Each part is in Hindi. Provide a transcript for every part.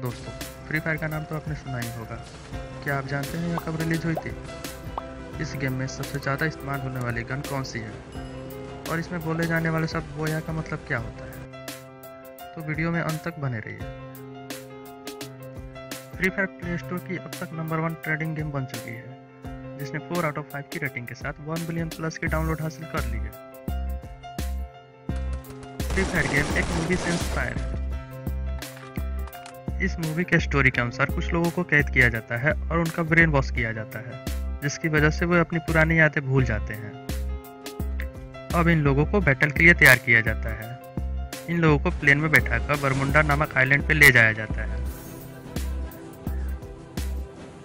दोस्तों फ्री फायर का नाम तो आपने सुना ही होगा। क्या आप जानते हैं यह कब रिलीज़ हुई थी? इस गेम में सबसे ज़्यादा इस्तेमाल होने वाली गन कौन सी है? और इसमें बोले जाने वाले शब्द बोया का मतलब क्या होता है? तो वीडियो में अंत तक बने रहिए। फ्री फायर प्ले स्टोर की अब तक नंबर वन ट्रेडिंग गेम बन चुकी है, जिसने फोर आउट ऑफ़ फाइव की रेटिंग के साथ वन बिलियन प्लस की डाउनलोड हासिल कर ली है। फ्री फायर गेम एक मूवी से इंस्पायर है। इस मूवी के स्टोरी के अनुसार कुछ लोगों को कैद किया जाता है और उनका ब्रेन वॉश किया जाता है, जिसकी वजह से वो अपनी पुरानी यादें भूल जाते हैं। अब इन लोगों को बैटल के लिए तैयार किया जाता है। इन लोगों को प्लेन में बैठाकर बरमुंडा नामक आइलैंड पे ले जाया जाता है।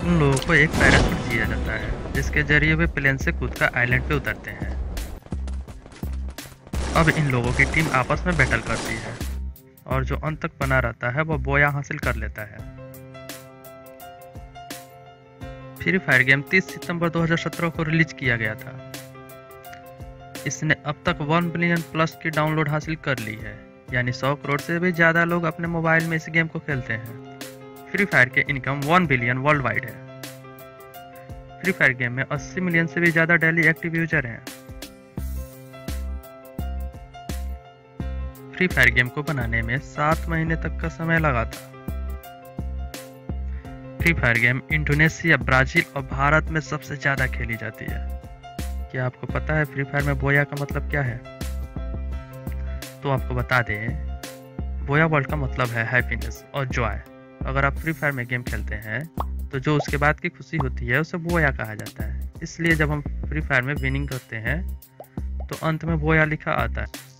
उन लोगों को एक पैराशूट दिया जाता है, जिसके ज़रिए वे प्लेन से कूद कर आइलैंड पे उतरते हैं। अब इन लोगों की टीम आपस में बैटल करती है। और जो अंत तक बना रहता है वह बोया हासिल कर लेता है। फ्री फायर गेम 30 सितंबर 2017 को रिलीज़ किया गया था। इसने अब तक 1 बिलियन प्लस की डाउनलोड हासिल कर ली है। यानी 100 करोड़ से भी ज़्यादा लोग अपने मोबाइल में इस गेम को खेलते हैं। फ्री फायर के इनकम 1 बिलियन वर्ल्ड वाइड है। फ्री फायर गेम में 80 मिलियन से भी ज़्यादा डेली एक्टिव यूज़र हैं। फ्री फायर गेम को बनाने में सात महीने तक का समय लगा था। Free fire game Indonesia, Brazil और भारत में सबसे ज़्यादा खेली जाती है। क्या आपको पता है फ्री फायर में बोया का मतलब क्या है? तो आपको बता दें, बोया वर्ल्ड का मतलब है हैप्पीनेस और जॉय अगर आप फ्री फायर में गेम खेलते हैं तो जो उसके बाद की खुशी होती है, उसे बोया कहा जाता है। इसलिए जब हम फ्री फायर में विनिंग करते हैं तो अंत में बोया लिखा आता है।